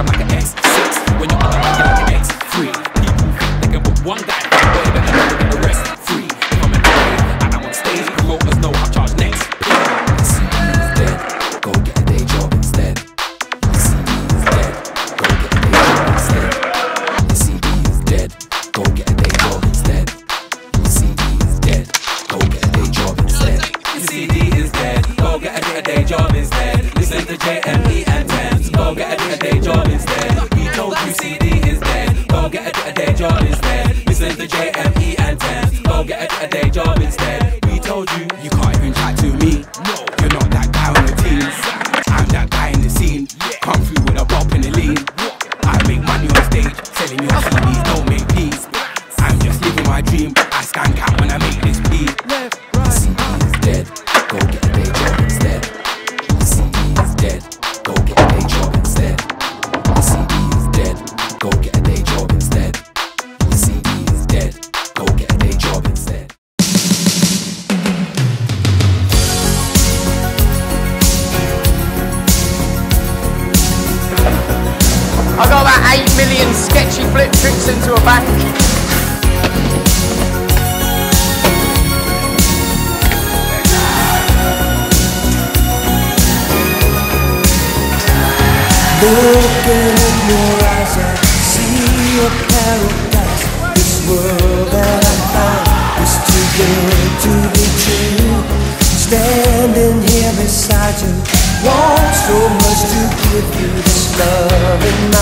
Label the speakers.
Speaker 1: I'm like an X6. When you're on the market like an X3. People think one guy away, better another the rest free. If I'm in and I'm on stage, promoters know I charge next. Go get a day job instead.
Speaker 2: The CD is dead. Go get a day job instead.
Speaker 1: The CD is dead. Go get a day job instead. The CD is dead. Go get a day job instead. The CD is dead. Go get a day job instead. JM. Go get a, a day job instead.
Speaker 3: Listen to JME and 10. Go get a, a and sketchy flip trips into a bank.
Speaker 4: Look in your eyes I see a paradise. This world that I find is too good to be true. Standing here beside you, want so much to give you this love in my